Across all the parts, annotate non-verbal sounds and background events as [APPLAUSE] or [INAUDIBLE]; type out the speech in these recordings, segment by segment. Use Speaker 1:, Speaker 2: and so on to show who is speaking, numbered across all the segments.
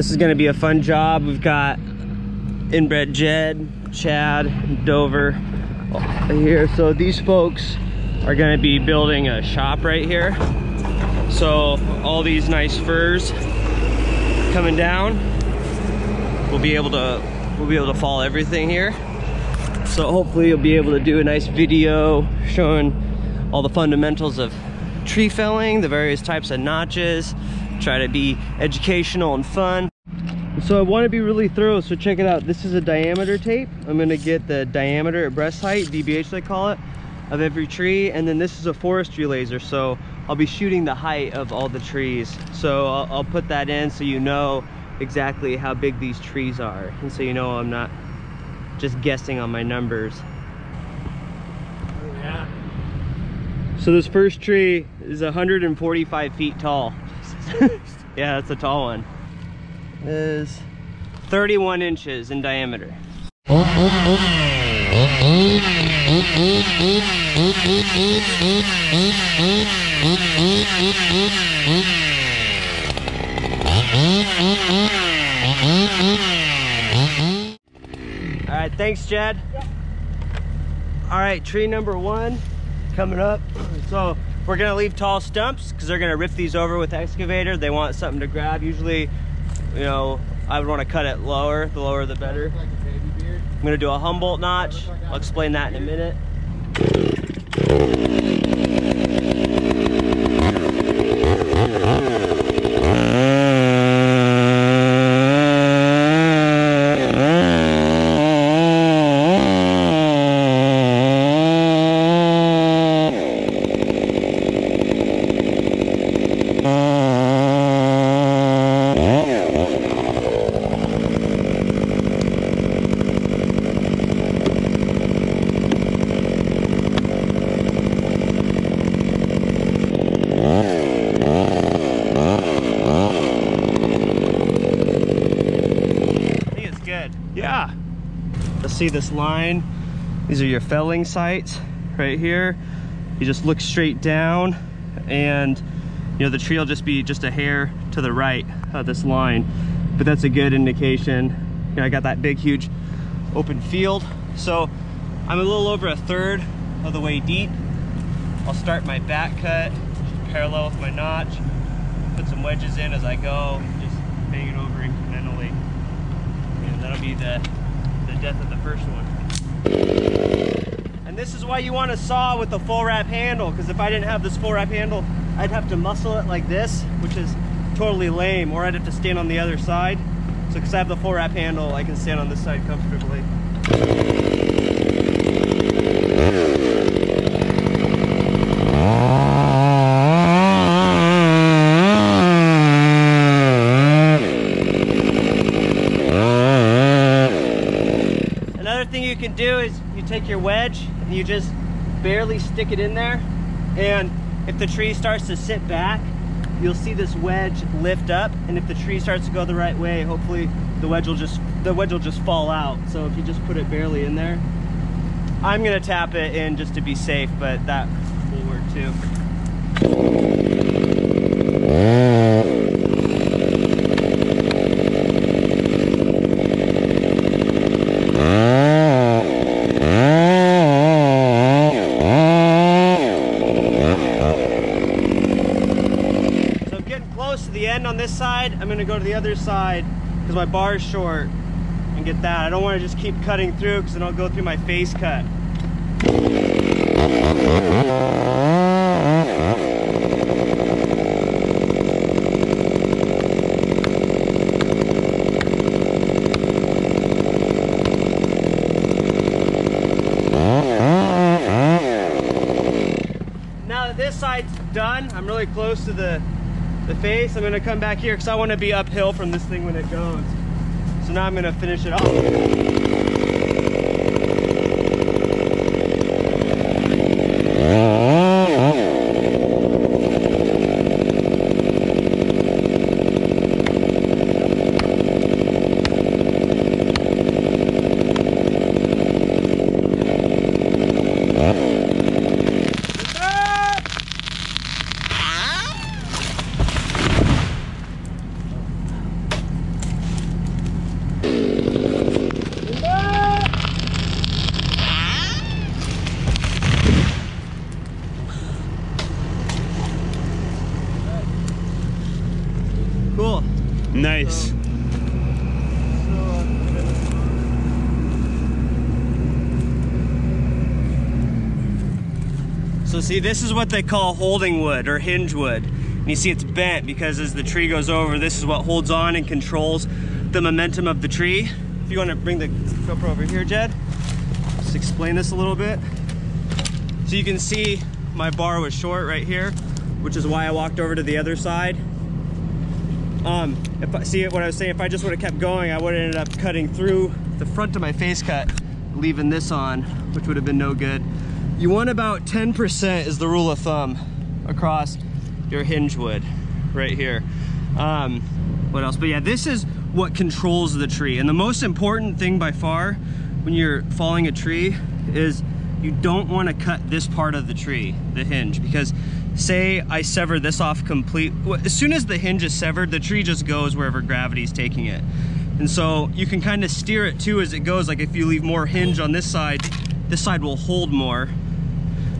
Speaker 1: This is gonna be a fun job. We've got inbred Jed, Chad, Dover here. So these folks are gonna be building a shop right here. So all these nice firs coming down, we'll be able to we'll be able to fall everything here. So hopefully you'll be able to do a nice video showing all the fundamentals of tree felling, the various types of notches, try to be educational and fun. So I want to be really thorough, so check it out. This is a diameter tape. I'm gonna get the diameter at breast height, DBH they call it, of every tree. And then this is a forestry laser, so I'll be shooting the height of all the trees. So I'll, I'll put that in so you know exactly how big these trees are. And so you know I'm not just guessing on my numbers.
Speaker 2: Oh, yeah.
Speaker 1: So this first tree is 145 feet tall. [LAUGHS] yeah, that's a tall one. Is 31 inches in diameter. All right, thanks, Jed. All right, tree number one coming up. So we're gonna leave tall stumps because they're gonna rip these over with excavator. They want something to grab. Usually, you know, I would wanna cut it lower. The lower the better. I'm gonna do a Humboldt notch. I'll explain that in a minute. I think it's good.
Speaker 2: Yeah.
Speaker 1: Let's see this line. These are your felling sights right here. You just look straight down and you know the tree will just be just a hair to the right of this line. But that's a good indication. You know, I got that big, huge open field. So I'm a little over a third of the way deep. I'll start my back cut parallel with my notch. Put some wedges in as I go, just bang it over incrementally. And that'll be the, the death of the first one. And this is why you want to saw with the full wrap handle, because if I didn't have this full wrap handle, I'd have to muscle it like this, which is totally lame, or I'd have to stand on the other side. So because I have the full wrap handle, I can stand on this side comfortably. Another thing you can do is you take your wedge and you just barely stick it in there. And if the tree starts to sit back, you'll see this wedge lift up. And if the tree starts to go the right way, hopefully the wedge will just the wedge will just fall out. So if you just put it barely in there, I'm gonna tap it in just to be safe, but that will work too. So I'm getting close to the end on this side. I'm gonna go to the other side because my bar is short and get that. I don't wanna just keep cutting through because then I'll go through my face cut. Now that this side's done, I'm really close to the, the face. I'm gonna come back here because I wanna be uphill from this thing when it goes. So now I'm gonna finish it off. So see, this is what they call holding wood or hinge wood. And you see it's bent because as the tree goes over, this is what holds on and controls the momentum of the tree. If you want to bring the GoPro over here, Jed, just explain this a little bit. So you can see my bar was short right here, which is why I walked over to the other side. Um, if I see what I was saying, if I just would have kept going, I would have ended up cutting through the front of my face cut, leaving this on, which would have been no good. You want about 10% is the rule of thumb across your hinge wood right here. Um, what else? But yeah, this is what controls the tree. And the most important thing by far when you're falling a tree is you don't want to cut this part of the tree, the hinge, because say I sever this off complete, as soon as the hinge is severed, the tree just goes wherever gravity's taking it. And so you can kind of steer it too as it goes. Like if you leave more hinge on this side, this side will hold more,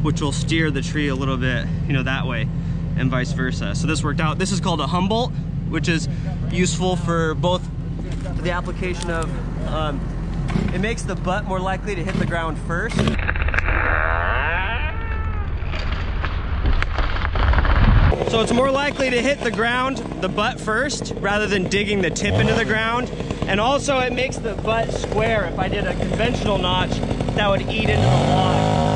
Speaker 1: which will steer the tree a little bit, you know, that way and vice versa. So this worked out. This is called a Humboldt, which is useful for both the application of, um, it makes the butt more likely to hit the ground first. So it's more likely to hit the ground, the butt first, rather than digging the tip into the ground. And also it makes the butt square. If I did a conventional notch, that would eat into the log.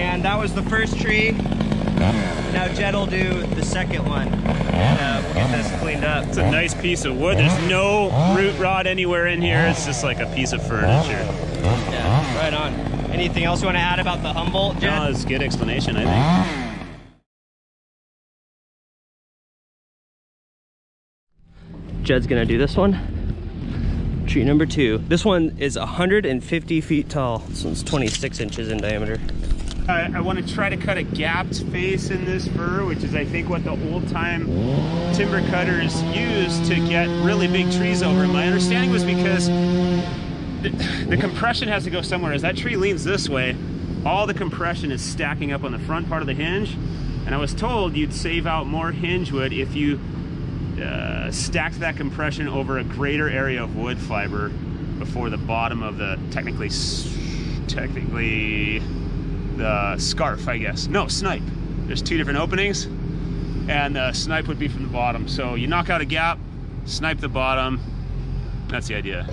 Speaker 1: And that was the first tree. Now Jed will do the second one. And, uh, we'll get this cleaned up.
Speaker 3: It's a nice piece of wood. There's no root rot anywhere in here. It's just like a piece of furniture.
Speaker 1: Yeah, right on. Anything else you want to add about the Humboldt, Jed?
Speaker 3: No, it's a good explanation, I think.
Speaker 1: Jed's gonna do this one. Tree number two. This one is 150 feet tall. This one's 26 inches in diameter.
Speaker 3: I, I want to try to cut a gapped face in this fir, which is I think what the old time timber cutters used to get really big trees over. My understanding was because the, the compression has to go somewhere. As that tree leans this way, all the compression is stacking up on the front part of the hinge. And I was told you'd save out more hinge wood if you uh, stacked that compression over a greater area of wood fiber before the bottom of the technically technically the scarf I guess. No snipe. There's two different openings and the snipe would be from the bottom. So you knock out a gap snipe the bottom. That's the idea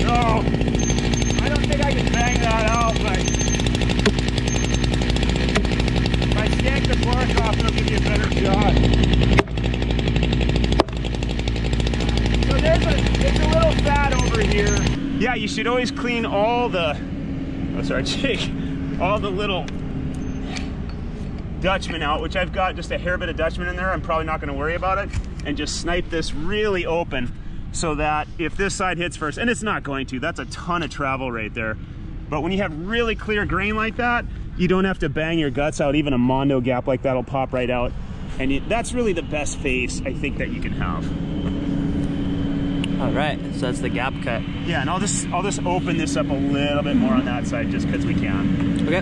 Speaker 3: No, I don't think I can bang that out, but if I snag the bark off, it'll give you a better shot. So there's a, there's a little fat over here. Yeah, you should always the, oh sorry, [LAUGHS] Jake, all the little Dutchman out, which I've got just a hair bit of Dutchman in there. I'm probably not gonna worry about it. And just snipe this really open so that if this side hits first, and it's not going to, that's a ton of travel right there. But when you have really clear grain like that, you don't have to bang your guts out. Even a Mondo gap like that will pop right out. And that's really the best face I think that you can have.
Speaker 1: All right, so that's the gap cut.
Speaker 3: Yeah, and I'll just I'll just open this up a little bit more on that side just because we can.
Speaker 1: Okay.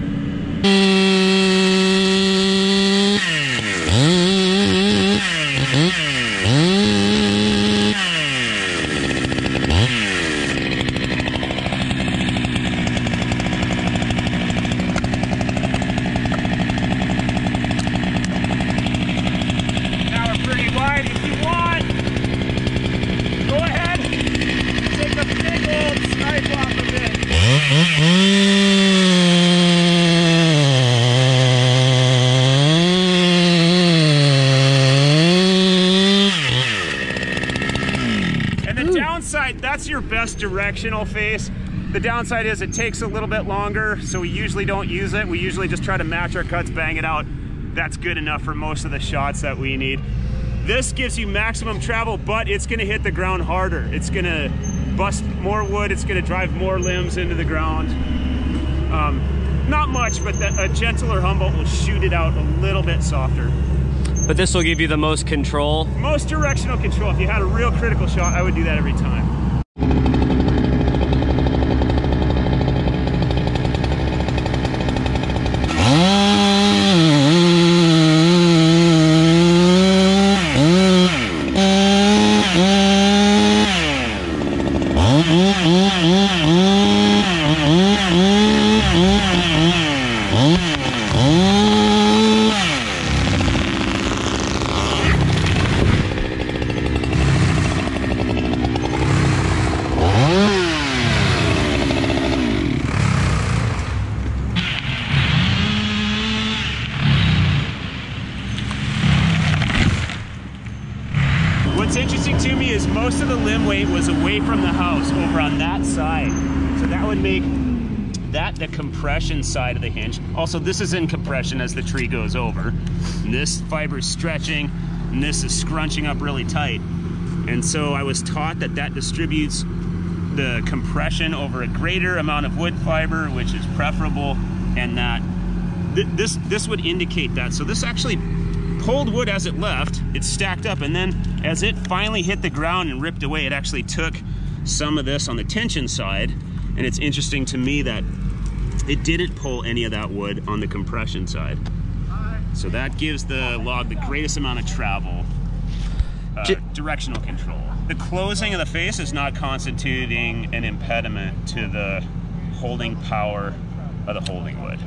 Speaker 3: Now we're pretty wide. If you want, go ahead, take a big old snipe off of it. And the downside, that's your best directional face. The downside is it takes a little bit longer, so we usually don't use it. We usually just try to match our cuts, bang it out. That's good enough for most of the shots that we need. This gives you maximum travel, but it's gonna hit the ground harder. It's gonna bust more wood, it's gonna drive more limbs into the ground. Um, not much, but the, a gentler Humboldt will shoot it out a little bit softer.
Speaker 1: But this will give you the most control.
Speaker 3: Most directional control. If you had a real critical shot, I would do that every time. What's interesting to me is most of the limb weight was away from the house over on that side. So that would make that the compression side of the hinge. Also, this is in compression as the tree goes over. And this fiber is stretching and this is scrunching up really tight. And so I was taught that that distributes the compression over a greater amount of wood fiber, which is preferable, and that th this this would indicate that. So this actually pulled wood as it left, it stacked up, and then as it finally hit the ground and ripped away, it actually took some of this on the tension side. And it's interesting to me that it didn't pull any of that wood on the compression side. So that gives the log the greatest amount of travel, uh, directional control. The closing of the face is not constituting an impediment to the holding power of the holding wood.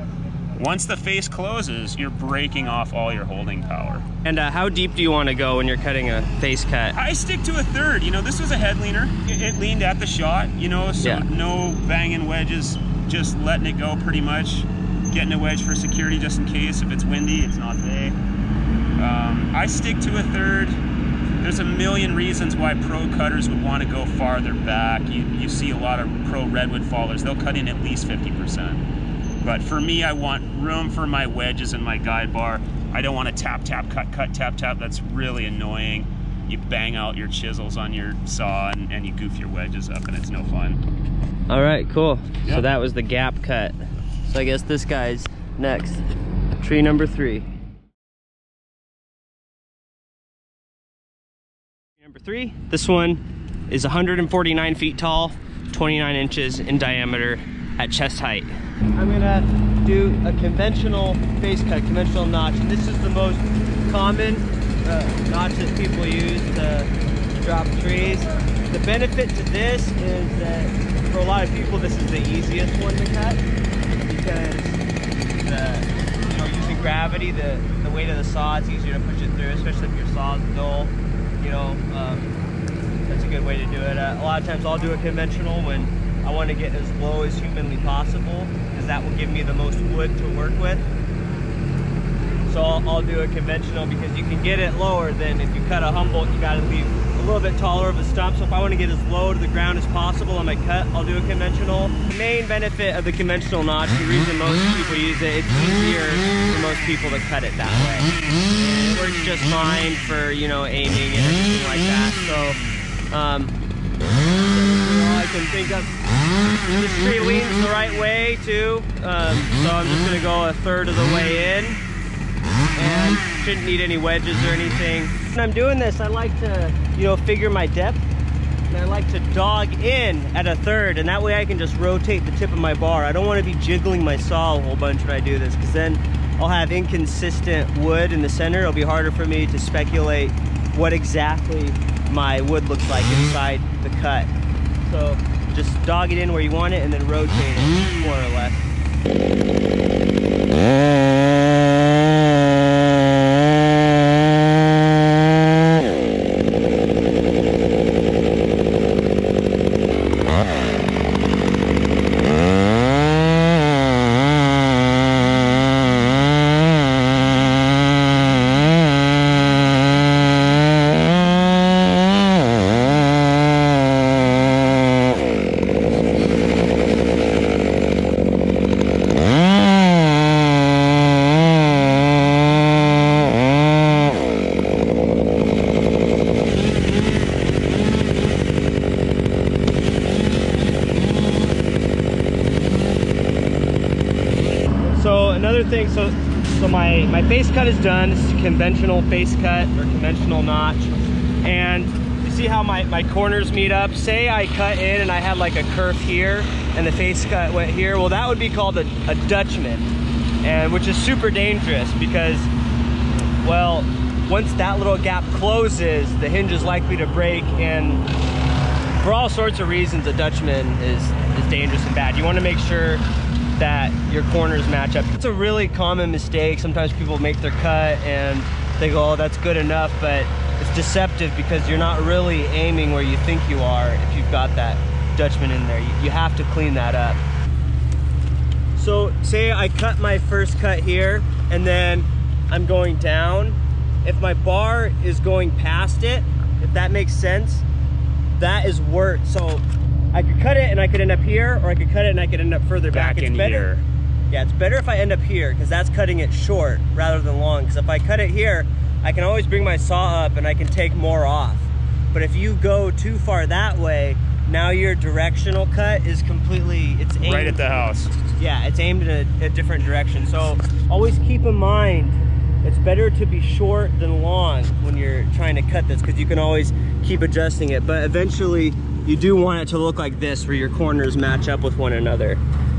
Speaker 3: Once the face closes, you're breaking off all your holding power.
Speaker 1: And uh, how deep do you want to go when you're cutting a face cut?
Speaker 3: I stick to a third. You know, this was a head leaner. It, leaned at the shot, you know, so
Speaker 1: Yeah.
Speaker 3: no banging wedges, just letting it go pretty much. Getting a wedge for security just in case. If it's windy, it's not today. Um, I stick to a third. There's a million reasons why pro cutters would want to go farther back. You, you see a lot of pro redwood fallers, they'll cut in at least 50%. But for me, I want room for my wedges and my guide bar. I don't want to tap, tap, cut, cut, tap, tap. That's really annoying. You bang out your chisels on your saw and, and you goof your wedges up and it's no fun.
Speaker 1: All right, cool. So that was the gap cut. So I guess this guy's next. Tree number three. Number three, this one is 149 feet tall, 29 inches in diameter at chest height. I'm gonna do a conventional face cut, conventional notch, and this is the most common uh, notch that people use to, drop trees. The benefit to this is that for a lot of people, this is the easiest one to cut because the, you know, using gravity, the, the weight of the saw, it's easier to push it through, especially if your saw's dull. You know, um, that's a good way to do it. Uh, a lot of times I'll do a conventional when I want to get as low as humanly possible because that will give me the most wood to work with. So I'll, I'll do a conventional because you can get it lower than if you cut a Humboldt, you got to leave a little bit taller of a stump. So if I want to get as low to the ground as possible on my cut, I'll do a conventional. The main benefit of the conventional notch, the reason most people use it, it's easier for most people to cut it that way. It works just fine for, you know, aiming and everything like that. So, um, can think of. This tree leans the right way too, um, so I'm just gonna go a third of the way in, and shouldn't need any wedges or anything. When I'm doing this, I like to, you know, figure my depth, and I like to dog in at a third, and that way I can just rotate the tip of my bar. I don't want to be jiggling my saw a whole bunch when I do this, because then I'll have inconsistent wood in the center. It'll be harder for me to speculate what exactly my wood looks like inside the cut. So just dog it in where you want it and then rotate it more or less. Thing, so so my, my face cut is done. This is a conventional face cut or conventional notch. And you see how my, my corners meet up? Say I cut in and I had like a curve here and the face cut went here. Well, that would be called a, a Dutchman, and which is super dangerous because, well, once that little gap closes, the hinge is likely to break and for all sorts of reasons, a Dutchman is, is dangerous and bad. You wanna make sure that your corners match up. It's a really common mistake. Sometimes people make their cut and they go, oh, that's good enough, but it's deceptive because you're not really aiming where you think you are if you've got that Dutchman in there. You, you have to clean that up. So say I cut my first cut here and then I'm going down. If my bar is going past it, if that makes sense, that is worse. So I could cut it and I could end up here, or I could cut it and I could end up further back.
Speaker 3: Back
Speaker 1: it's
Speaker 3: in
Speaker 1: better.
Speaker 3: here.
Speaker 1: Yeah, it's better if I end up here because that's cutting it short rather than long. Because if I cut it here, I can always bring my saw up and I can take more off. But if you go too far that way, now your directional cut is completely, it's aimed,
Speaker 3: Right at the house.
Speaker 1: yeah, it's aimed in a, a different direction. So always keep in mind, it's better to be short than long when you're trying to cut this because you can always keep adjusting it. But eventually you do want it to look like this where your corners match up with one another.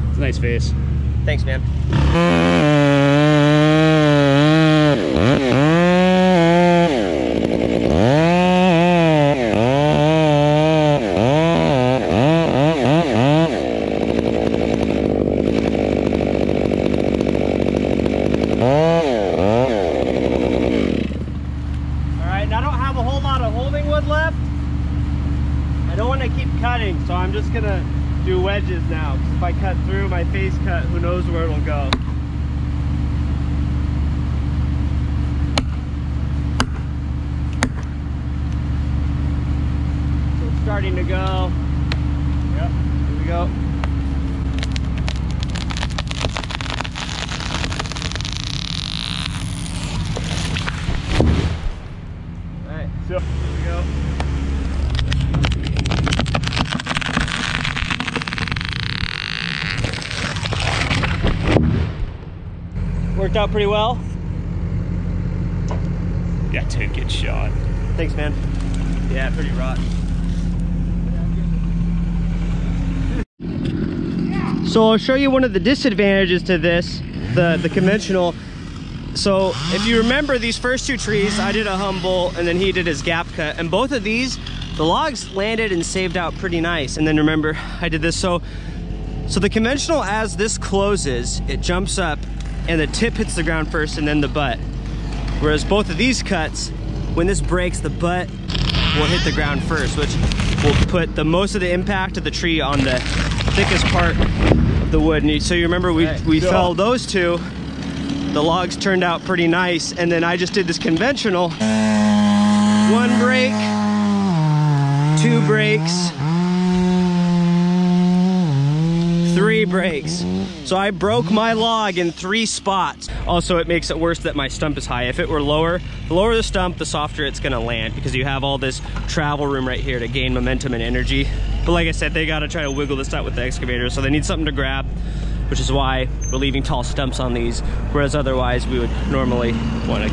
Speaker 3: It's a nice face.
Speaker 1: Thanks, man. All right, and I don't have a whole lot of holding wood left. I don't want to keep cutting, so I'm just gonna do wedges now. 'cause if I cut through my face cut, who knows where it'll go. So it's starting to go. Yep, here we go. All right,
Speaker 3: So,
Speaker 1: here we go. Worked out pretty well.
Speaker 3: yeah, dude, get shot.
Speaker 1: Thanks, man. Yeah, pretty rotten. So I'll show you one of the disadvantages to this, the, the conventional. So if you remember these first two trees, I did a Humboldt and then he did his gap cut. And both of these, the logs landed and saved out pretty nice. And then remember, I did this. So, so the conventional, as this closes, it jumps up and the tip hits the ground first and then the butt. Whereas both of these cuts, when this breaks, the butt will hit the ground first, which will put the most of the impact of the tree on the thickest part of the wood. And so you remember we, we
Speaker 3: so-
Speaker 1: felled those two, the logs turned out pretty nice, and then I just did this conventional. One break, two breaks, three breaks. So I broke my log in three spots. Also, it makes it worse that my stump is high. If it were lower, the lower the stump, the softer it's gonna land because you have all this travel room right here to gain momentum and energy. But like I said, they gotta try to wiggle this out with the excavator, so they need something to grab, which is why we're leaving tall stumps on these, whereas otherwise we would normally wanna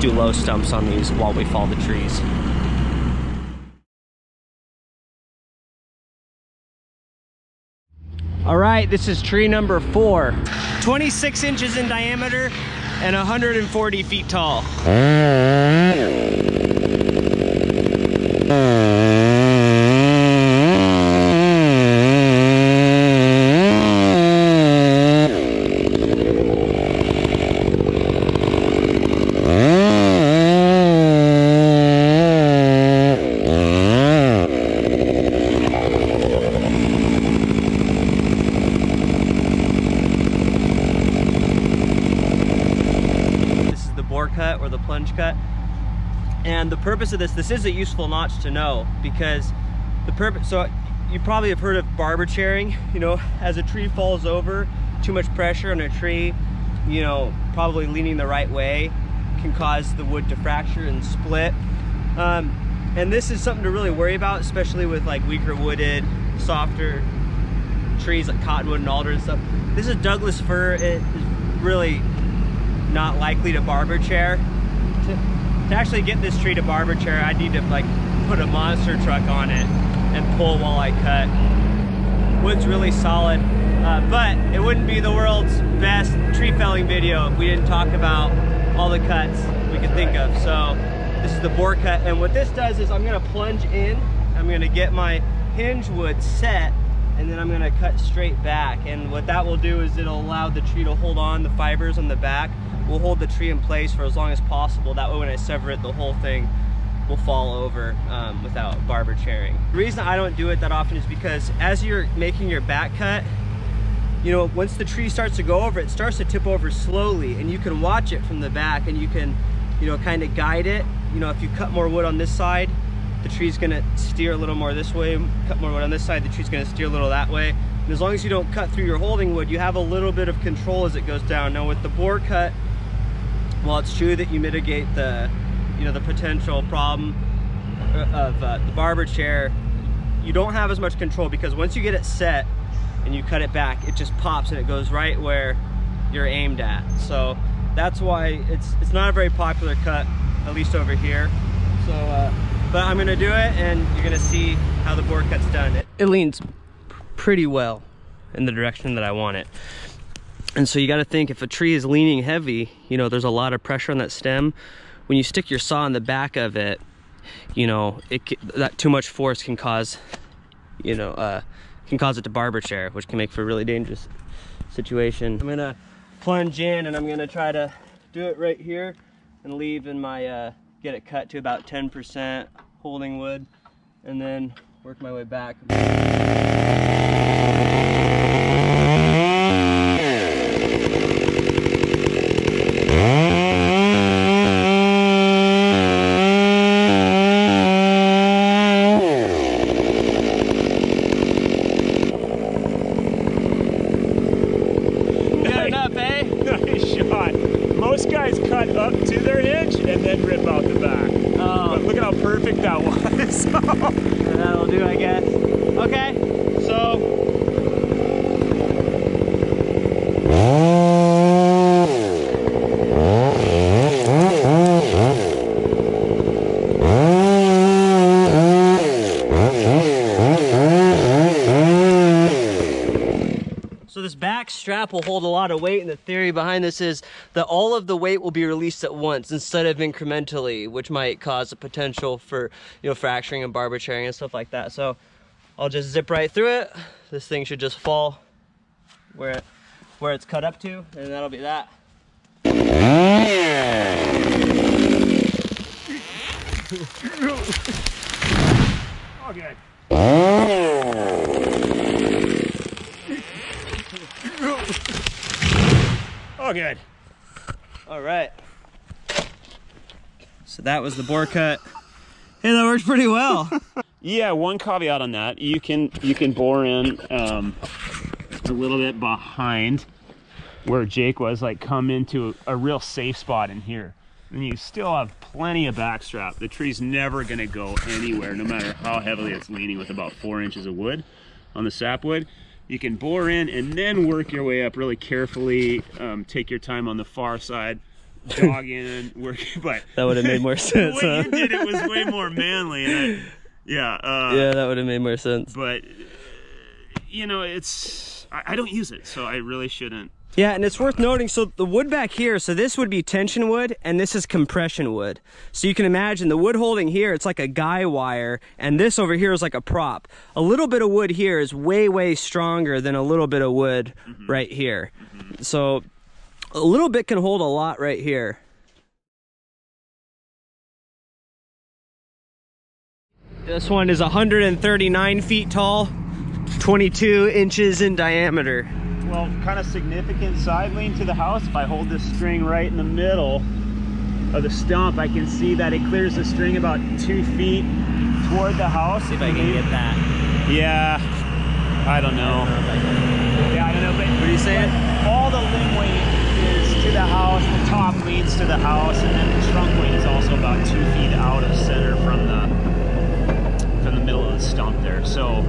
Speaker 1: do low stumps on these while we fall the trees. All right, this is tree number four. 26 inches in diameter and 140 feet tall. This is the bore cut or the plunge cut. And the purpose of this, this is a useful notch to know because the purpose, so you probably have heard of barber chairing, you know, as a tree falls over, too much pressure on a tree, you know, probably leaning the right way can cause the wood to fracture and split. Um, and this is something to really worry about, especially with like weaker wooded, softer trees like cottonwood and alder and stuff. This is Douglas fir. It is really not likely to barber chair. To, actually get this tree to barber chair, I need to like put a monster truck on it and pull while I cut. Wood's really solid, uh, but it wouldn't be the world's best tree felling video if we didn't talk about all the cuts we could think of. So this is the bore cut, and what this does is I'm gonna plunge in, I'm gonna get my hinge wood set, and then I'm gonna cut straight back. And what that will do is it'll allow the tree to hold on, the fibers on the back will hold the tree in place for as long as possible. That way when I sever it, the whole thing will fall over um, without barber chairing. The reason I don't do it that often is because as you're making your back cut, you know, once the tree starts to go over, it starts to tip over slowly and you can watch it from the back and you can, you know, kind of guide it. You know, if you cut more wood on this side, the tree's gonna steer a little more this way, cut more wood on this side, the tree's gonna steer a little that way. And as long as you don't cut through your holding wood, you have a little bit of control as it goes down. Now with the bore cut, while it's true that you mitigate the, you know, the potential problem of uh, the barber chair, you don't have as much control because once you get it set and you cut it back, it just pops and it goes right where you're aimed at. So that's why it's it's not a very popular cut, at least over here. So, uh, but I'm gonna do it and you're gonna see how the bore cut's done. It, it leans pretty well in the direction that I want it. And so you got to think if a tree is leaning heavy, you know, there's a lot of pressure on that stem. When you stick your saw in the back of it, you know, it that too much force can cause, you know, uh, can cause it to barber chair, which can make for a really dangerous situation. I'm gonna plunge in and I'm gonna try to do it right here and leave in my, uh, get it cut to about 10% holding wood and then work my way back. Good enough, eh?
Speaker 3: nice shot. Most guys cut up to their hinge and then rip out the back.
Speaker 1: Oh.
Speaker 3: But look at how perfect that was.
Speaker 1: That'll do, I guess. Okay, so So this back strap will hold a lot of weight and the theory behind this is that all of the weight will be released at once instead of incrementally, which might cause a potential for, you know, fracturing and barber chairing and stuff like that. So I'll just zip right through it. This thing should just fall where it, where it's cut up to and that'll be that.
Speaker 3: oh, [LAUGHS] good. Oh, good.
Speaker 1: All right. So that was the bore cut. Hey, that worked pretty well. [LAUGHS]
Speaker 3: Yeah, one caveat on that. You can you can bore in um, a little bit behind where Jake was, like come into a, a real safe spot in here. And you still have plenty of backstrap. The tree's never gonna go anywhere, no matter how heavily it's leaning with about four inches of wood on the sapwood. You can bore in and then work your way up really carefully. Um, take your time on the far side, dog in, [LAUGHS] work. But
Speaker 1: that would have made more
Speaker 3: the [LAUGHS]
Speaker 1: sense.
Speaker 3: way
Speaker 1: huh?
Speaker 3: you did it was way more manly. And I, yeah. Uh,
Speaker 1: yeah, that would have made more sense.
Speaker 3: but you know it's I, I don't use it so i really shouldn't
Speaker 1: Yeah, and it's worth noting, so the wood back here, so this would be tension wood, and this is compression wood. So you can imagine the wood holding here, it's like a guy wire, and this over here is like a prop. A little bit of wood here is way, way stronger than a little bit of wood mm-hmm. right here. Mm-hmm. So a little bit can hold a lot right here. This one is 139 feet tall, 22 inches in diameter.
Speaker 3: Well kind of significant side lean to the house. If i hold this string right in the middle of the stump i can see that it clears the string about two feet toward the house.
Speaker 1: See if I can get that.
Speaker 3: yeah. I don't know. Yeah i don't know but
Speaker 1: What are you saying?
Speaker 3: all the limb weight is to the house the top leads to the house and then the trunk weight is also about two feet out of center from the from the middle of the stump there. So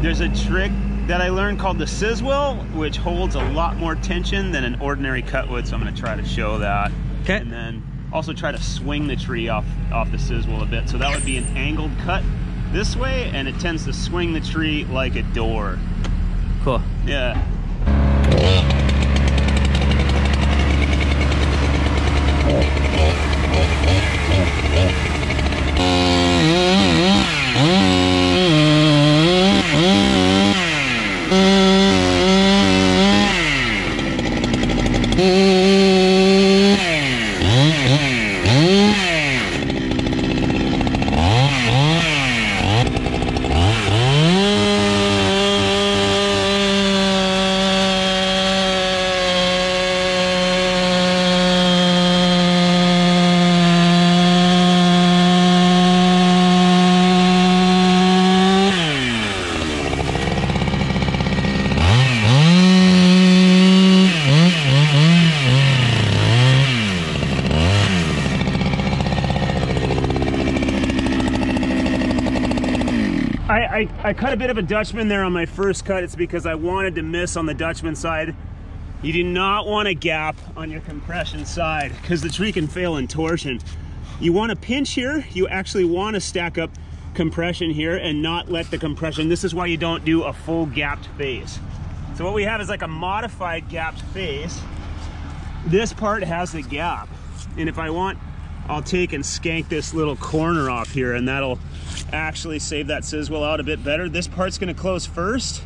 Speaker 3: there's a trick that I learned called the Sizwill, which holds a lot more tension than an ordinary cut would. So I'm gonna try to show that.
Speaker 1: Okay.
Speaker 3: And then also try to swing the tree off, off the Sizwill a bit. So that would be an angled cut this way, and it tends to swing the tree like a door.
Speaker 1: Cool.
Speaker 3: Yeah. [LAUGHS] I, cut a bit of a Dutchman there on my first cut. It's because I wanted to miss on the Dutchman side. You do not want a gap on your compression side because the tree can fail in torsion. You want to pinch here. You actually want to stack up compression here and not let the compression. This is why you don't do a full gapped face. So what we have is like a modified gapped face. This part has a gap. And if I want, I'll take and skank this little corner off here and that'll actually save that Sizwill out a bit better. This part's gonna close first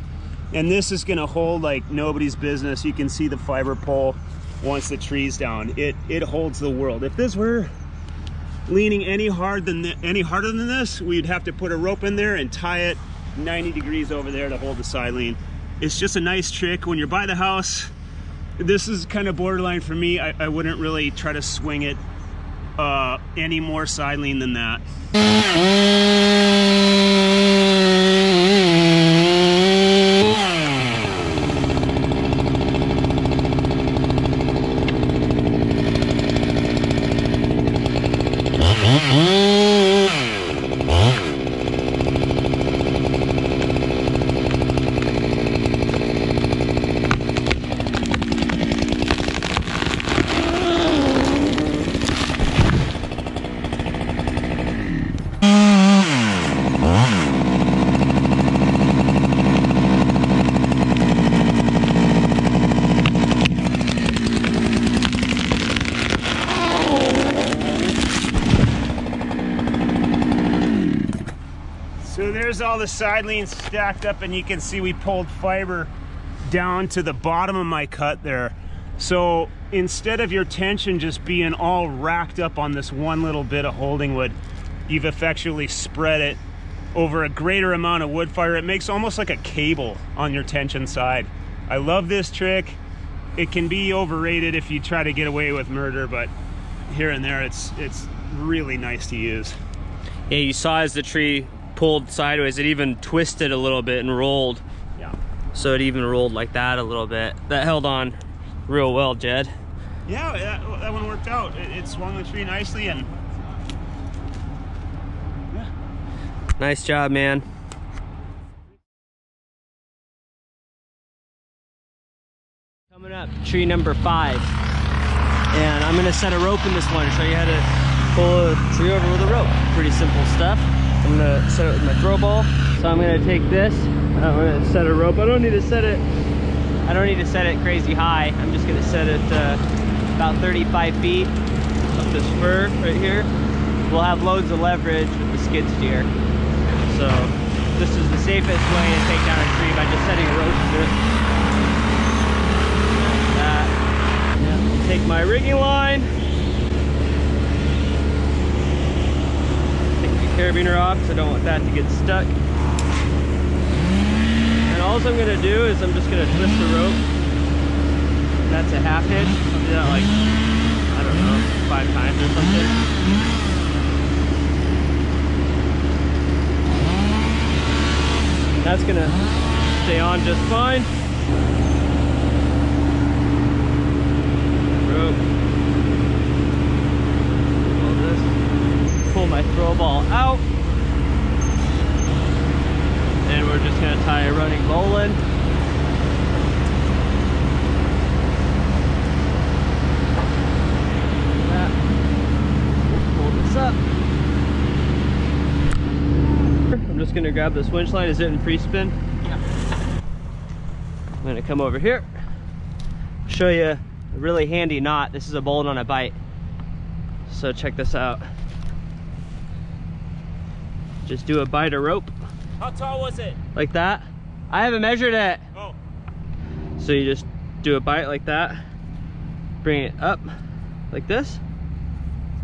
Speaker 3: and this is gonna hold like nobody's business. You can see the fiber pole once the tree's down. It it holds the world. If this were leaning any hard than any harder than this, we'd have to put a rope in there and tie it 90 degrees over there to hold the side lean. It's just a nice trick when you're by the house. This is kind of borderline for me. I, I wouldn't really try to swing it uh, any more side lean than that. So there's all the side leans stacked up and you can see we pulled fiber down to the bottom of my cut there. So instead of your tension just being all racked up on this one little bit of holding wood, you've effectually spread it over a greater amount of wood fire. It makes almost like a cable on your tension side. I love this trick. It can be overrated if you try to get away with murder, but here and there it's it's really nice to use.
Speaker 1: Yeah, you as the tree pulled sideways, it even twisted a little bit and rolled.
Speaker 3: Yeah.
Speaker 1: So it even rolled like that a little bit. That held on real well, Jed.
Speaker 3: Yeah, that, that one worked out. It, it swung the tree nicely and yeah.
Speaker 1: Nice job, man. Coming up, tree number five. And I'm gonna set a rope in this one, show you how to pull a tree over with a rope. Pretty simple stuff. I'm gonna set it with my throw ball. So I'm gonna take this, I'm gonna set a rope. I don't need to set it, I don't need to set it crazy high. I'm just gonna set it uh, about 35 feet up this fir right here. We'll have loads of leverage with the skid steer. So this is the safest way to take down a tree by just setting a rope to it. Take my rigging line. Take the carabiner off because I don't want that to get stuck. And all I'm gonna do is I'm just gonna twist the rope. That's a half hitch. I'll do that like, I don't know, five times or something. That's gonna stay on just fine. Rope. Pull this. Pull my throw ball out. And we're just gonna tie a running bowline. Pull this up. I'm just gonna grab this winch line. Is it in free spin?
Speaker 2: Yeah.
Speaker 1: I'm gonna come over here, show you a really handy knot. This is a bowline on a bight. So check this out. Just do a bight of rope
Speaker 3: How tall was it?
Speaker 1: like that. I haven't measured it.
Speaker 3: Oh,
Speaker 1: So you just do a bight like that, bring it up like this.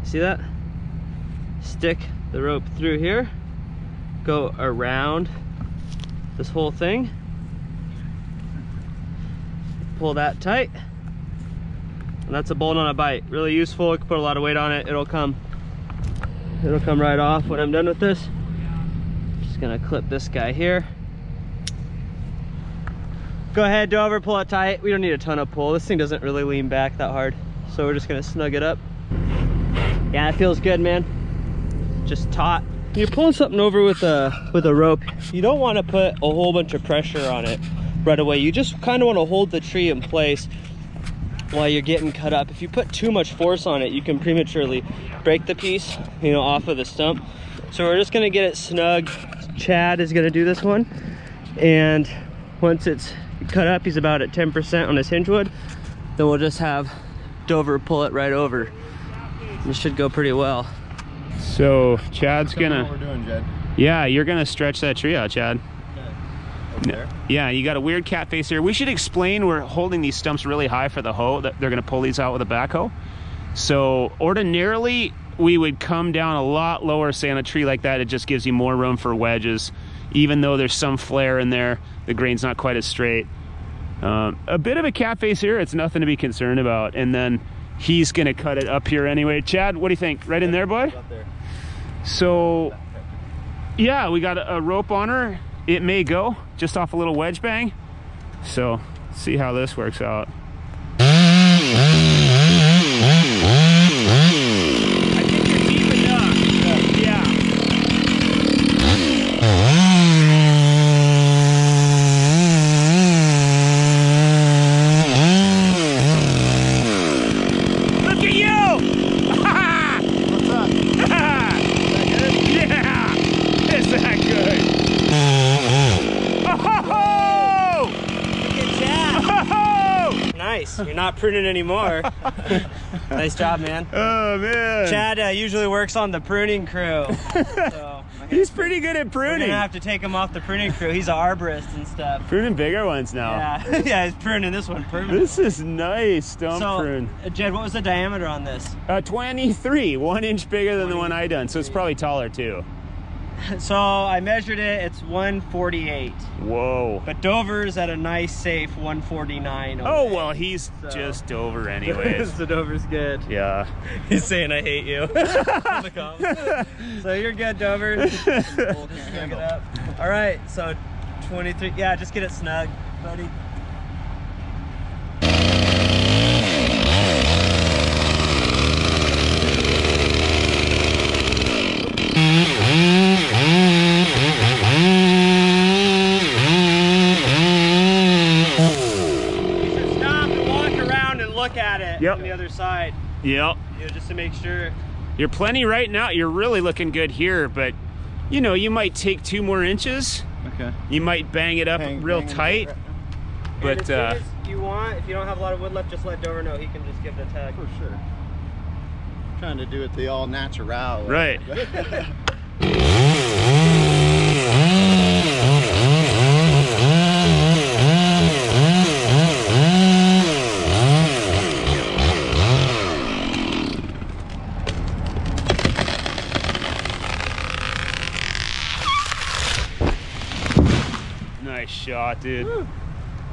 Speaker 1: See that? Stick the rope through here, go around this whole thing, pull that tight, and that's a bowline on a bight. Really useful, you can put a lot of weight on it, it'll come, it'll come right off when I'm done with this. Gonna clip this guy here. Go ahead, Dover, pull it tight. We don't need a ton of pull. This thing doesn't really lean back that hard. So we're just gonna snug it up. Yeah, it feels good, man. Just taut. You're pulling something over with a with a rope. You don't want to put a whole bunch of pressure on it right away. You just kind of want to hold the tree in place while you're getting cut up. If you put too much force on it, you can prematurely break the piece, you know, off of the stump. So we're just gonna get it snug. Chad is gonna do this one. And once it's cut up, he's about at 10% on his hinge wood. Then we'll just have Dover pull it right over. This should go pretty well.
Speaker 3: so Chad's gonna.
Speaker 2: What we're doing, Jed.
Speaker 3: Yeah, you're gonna stretch that tree out, Chad.
Speaker 2: Over there.
Speaker 3: Yeah, you got a weird cat face here. We should explain we're holding these stumps really high for the hoe. That they're gonna pull these out with a backhoe. So ordinarily we would come down a lot lower, say on a tree like that. It just gives you more room for wedges. Even though there's some flare in there, the grain's not quite as straight. Um, a bit of a cat face here. It's nothing to be concerned about. And then he's gonna cut it up here anyway. Chad, what do you think? Right in there, bud? So, yeah, we got a, a rope on her. It may go just off a little wedge bang. So, see how this works out. I think you're deep enough. Yeah. Look at you!
Speaker 2: What's up?
Speaker 3: yeah! Is that good? Oh!
Speaker 1: Look at Chad.
Speaker 3: Oh!
Speaker 1: Nice. You're not pruning anymore. [LAUGHS] nice job, man.
Speaker 3: Oh man!
Speaker 1: Chad uh, usually works on the pruning crew. [LAUGHS] So
Speaker 3: He's pretty good at pruning.
Speaker 1: we're gonna have to take him off the pruning crew. He's an arborist and stuff.
Speaker 3: Pruning bigger ones now.
Speaker 1: Yeah, [LAUGHS] yeah, he's pruning this one Pruning.
Speaker 3: This is nice stump
Speaker 1: so,
Speaker 3: prune.
Speaker 1: uh, Jed, what was the diameter on this?
Speaker 3: Uh, 23, one inch bigger than the one I done, so it's probably taller too. [LAUGHS]
Speaker 1: So I measured it. It's 148,
Speaker 3: Whoa.
Speaker 1: but Dover's at a nice, safe 149.
Speaker 3: Oh well, he's
Speaker 1: So-
Speaker 3: just Dover [LAUGHS] anyways.
Speaker 1: so Dover's good.
Speaker 3: yeah. [LAUGHS]
Speaker 1: He's saying I hate you. In the comments. so you're good, Dover. Snug it up. All right, so 23. Yeah, just get it snug, buddy. You should stop and walk around and look at
Speaker 3: Yep.
Speaker 1: from the other side,
Speaker 3: Yep.
Speaker 1: you know, just to make sure.
Speaker 3: You're plenty right now. You're really looking good here, but you know, you might take two more inches.
Speaker 2: Okay.
Speaker 3: You might bang it up
Speaker 2: Hang-
Speaker 3: real
Speaker 2: hang
Speaker 3: tight.
Speaker 2: right-
Speaker 1: And
Speaker 3: But
Speaker 1: as
Speaker 3: uh,
Speaker 1: soon as you want, if you don't have a lot of wood left, just let Dover know. He can just give it a tag.
Speaker 2: For sure. Trying to do it the all natural.
Speaker 3: Right. [LAUGHS] [LAUGHS] shot, dude.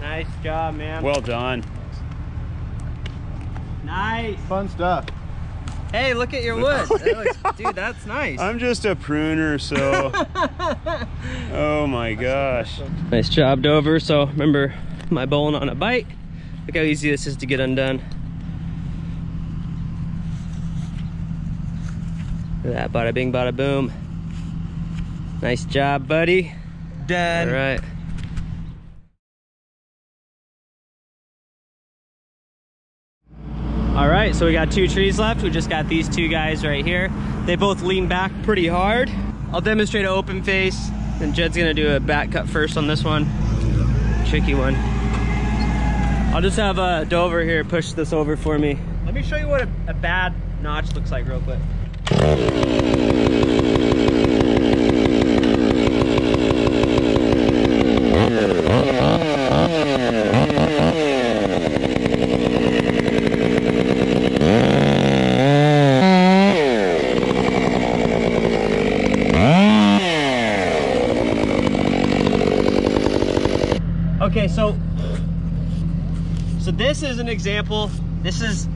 Speaker 1: Nice job, man.
Speaker 3: Well done.
Speaker 1: nice.
Speaker 2: Fun stuff.
Speaker 1: Hey, look at your wood. [LAUGHS] That looks, dude, that's nice.
Speaker 3: I'm just a pruner, so. [LAUGHS] oh my gosh.
Speaker 1: Nice job, Dover. So remember my bowline on a bight. Look how easy this is to get undone. Look at that, bada bing, bada boom. Nice job, buddy.
Speaker 2: done.
Speaker 1: All right. All right, so we got two trees left. We just got these two guys right here. They both lean back pretty hard. I'll demonstrate an open face, and Jed's gonna do a back cut first on this one. Tricky one. I'll just have uh, Dover here push this over for me. Let me show you what a, a bad notch looks like real quick. Okay, [LAUGHS] so so this is an example. This is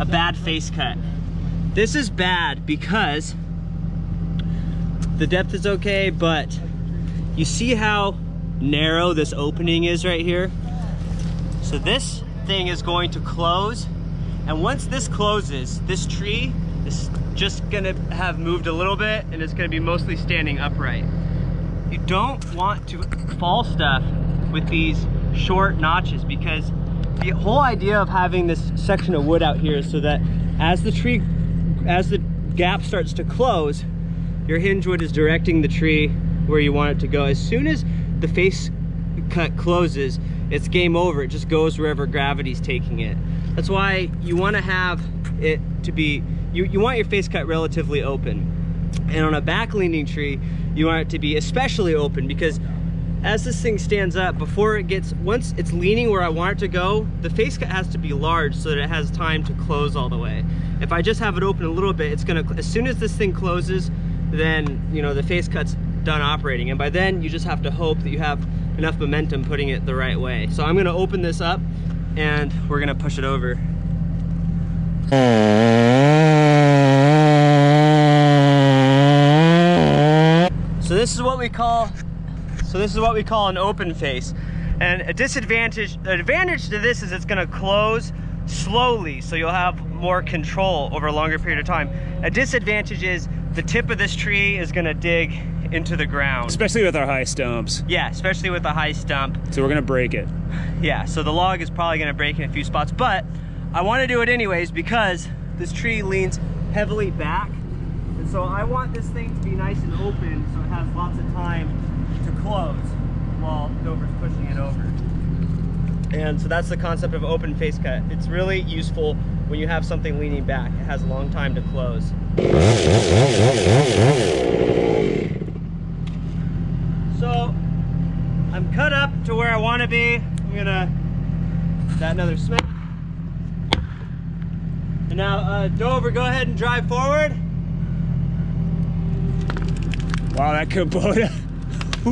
Speaker 1: a bad face cut. This is bad because the depth is okay, but you see how narrow this opening is right here? So this thing is going to close. And once this closes, this tree is just gonna have moved a little bit and it's gonna be mostly standing upright. You don't want to fall stuff with these short notches because the whole idea of having this section of wood out here is so that as the tree, as the gap starts to close, your hinge wood is directing the tree where you want it to go. As soon as the face cut closes, it's game over. It just goes wherever gravity's taking it. That's why you want to have it to be, you, you want your face cut relatively open. And on a back leaning tree, you want it to be especially open because as this thing stands up, before it gets, once it's leaning where I want it to go, the face cut has to be large so that it has time to close all the way. If I just have it open a little bit, it's gonna, as soon as this thing closes, then, you know, the face cut's done operating. And by then, you just have to hope that you have enough momentum putting it the right way. So I'm gonna open this up and we're gonna push it over. So this is what we call so this is what we call an open face. And a disadvantage, an advantage to this is it's gonna close slowly, so you'll have more control over a longer period of time. A disadvantage is the tip of this tree is gonna dig into the ground.
Speaker 3: Especially with our high stumps.
Speaker 1: Yeah, especially with a high stump.
Speaker 3: So we're gonna break it.
Speaker 1: Yeah, so the log is probably gonna break in a few spots, but I wanna do it anyways because this tree leans heavily back. And so I want this thing to be nice and open so it has lots of time close while Dover's pushing it over. And so that's the concept of open face cut. It's really useful when you have something leaning back. It has a long time to close. So I'm cut up to where I want to be. I'm gonna that another smack. And now uh, Dover, go ahead and drive forward.
Speaker 3: Wow, that Kubota.
Speaker 1: I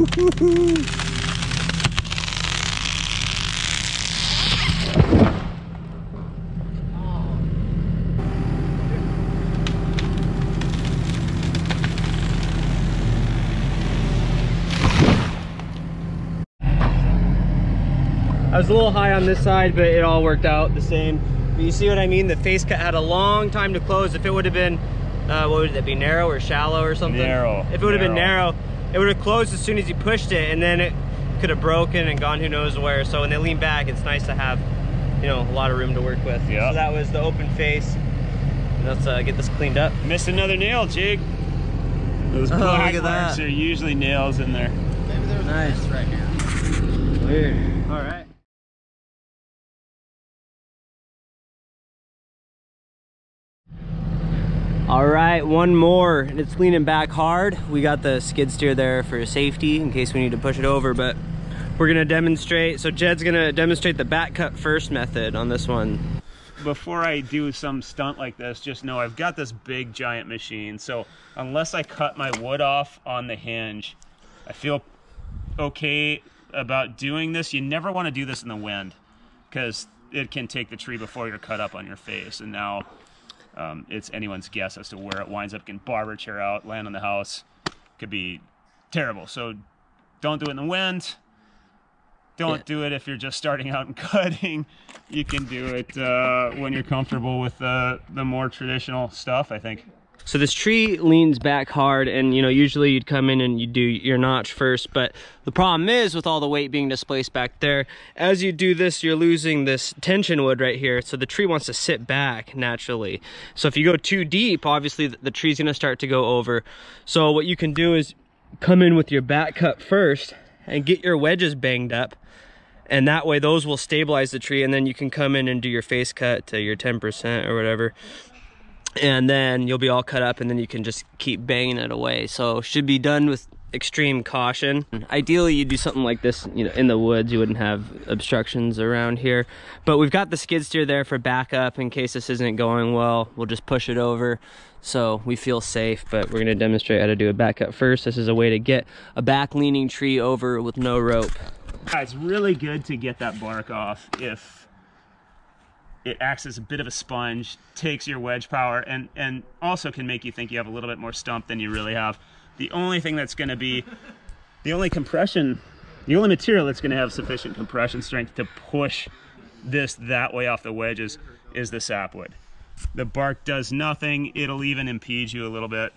Speaker 1: was a little high on this side, but it all worked out the same. But you see what I mean? The face cut had a long time to close. If it would have been, uh, what would it be, narrow or shallow or something?
Speaker 3: Narrow,
Speaker 1: If it would have been
Speaker 3: narrow.
Speaker 1: Narrow, it would have closed as soon as you pushed it, and then it could have broken and gone who knows where. So when they lean back, it's nice to have, you know, a lot of room to work with.
Speaker 3: Yeah.
Speaker 1: So that was the open face. Let's uh, get this cleaned up.
Speaker 3: Missed another nail, Jig. Those
Speaker 1: Oh,
Speaker 3: black
Speaker 1: look at
Speaker 3: marks
Speaker 1: that.
Speaker 3: are usually nails in there.
Speaker 2: Maybe there's
Speaker 1: Nice.
Speaker 2: a fence right here.
Speaker 1: Weird. All right. All right, one more, and it's leaning back hard. We got the skid steer there for safety in case we need to push it over, but we're gonna demonstrate. So Jed's gonna demonstrate the back cut first method on this one.
Speaker 3: Before I do some stunt like this, just know I've got this big giant machine. So unless I cut my wood off on the hinge, I feel okay about doing this. You never want to do this in the wind because it can take the tree before you're cut up on your face. And now um, it's anyone's guess as to where it winds up. Can barber chair out, land on the house. Could be terrible. So don't do it in the wind. Don't
Speaker 1: Yeah.
Speaker 3: do it if you're just starting out and [LAUGHS] cutting. You can do it uh, when you're comfortable with the, the more traditional stuff, I think.
Speaker 1: So this tree leans back hard and you know, usually you'd come in and you do your notch first, but the problem is with all the weight being displaced back there, as you do this, you're losing this tension wood right here. So the tree wants to sit back naturally. So if you go too deep, obviously the tree's gonna start to go over. So what you can do is come in with your back cut first and get your wedges banged up and that way those will stabilize the tree and then you can come in and do your face cut to your 10% or whatever and then you'll be all cut up and then you can just keep banging it away. So should be done with extreme caution. Ideally you do something like this you know in the woods. You wouldn't have obstructions around here. But we've got the skid steer there for back cut in case this isn't going well. We'll just push it over so we feel safe but we're going to demonstrate how to do a backup first. This is a way to get a back leaning tree over with no rope.
Speaker 3: It's really good to get that bark off if it acts as a bit of a sponge, takes your wedge power, and, and also can make you think you have a little bit more stump than you really have. The only thing that's going to be, the only compression, the only material that's going to have sufficient compression strength to push this that way off the wedges is the sapwood. The bark does nothing. It'll even impede you a little bit.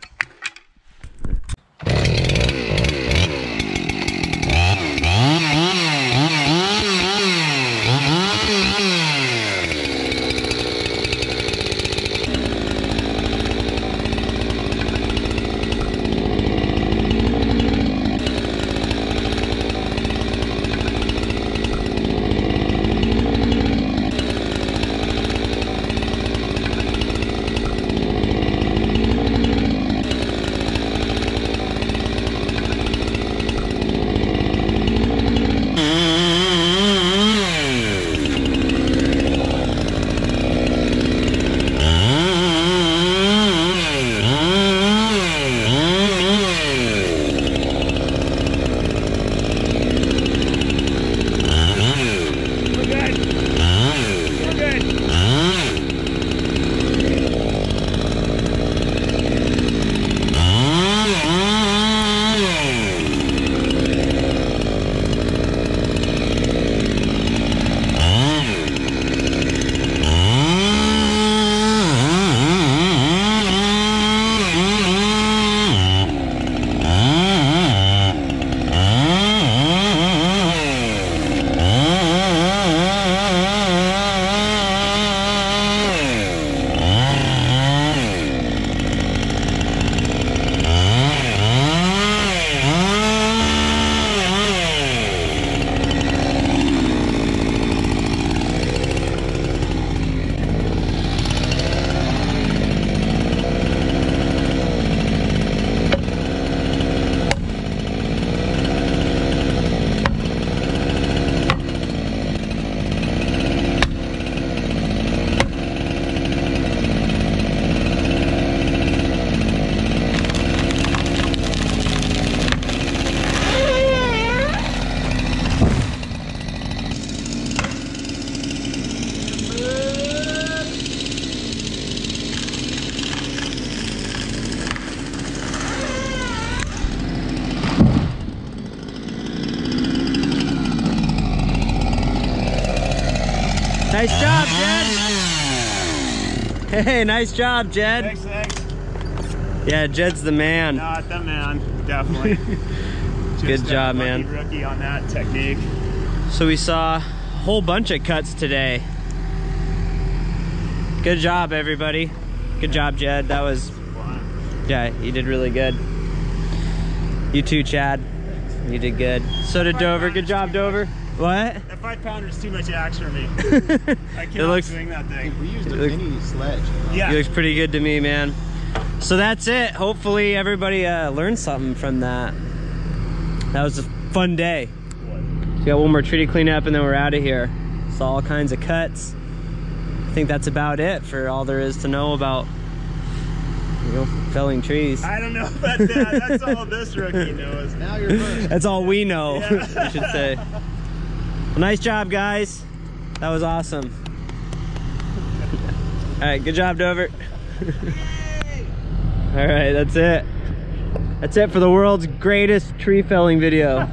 Speaker 1: Nice uh-huh. job, Jed. Hey, nice job, Jed.
Speaker 3: Thanks, thanks.
Speaker 1: Yeah, Jed's the man.
Speaker 3: Not the man, definitely. [LAUGHS]
Speaker 1: Good
Speaker 3: Just
Speaker 1: job,
Speaker 3: lucky
Speaker 1: man.
Speaker 3: Rookie on that technique.
Speaker 1: So we saw a whole bunch of cuts today. Good job, everybody. Good job, Jed. That was, yeah, you did really good. You too, Chad. You did good. So did Dover. Good job, Dover. What?
Speaker 3: That five pounder is too much axe for me. [LAUGHS] I cannot
Speaker 1: looks-
Speaker 3: swing that thing.
Speaker 2: We used a
Speaker 1: Look-
Speaker 2: mini sledge.
Speaker 3: Yeah.
Speaker 1: It looks pretty good to me, man. So that's it. Hopefully everybody uh, learned something from that. That was a fun day. We got one more tree to clean up and then we're out of here. Saw all kinds of cuts. I think that's about it for all there is to know about you know, felling trees.
Speaker 3: I don't know about that. That's all this rookie knows.
Speaker 2: Now you're first. [LAUGHS]
Speaker 1: That's all we know,
Speaker 3: Yeah.
Speaker 1: I should say. [LAUGHS] Well, nice job, guys. That was awesome. All right, good job, Dover. all right, that's it. That's it for the world's greatest tree felling video.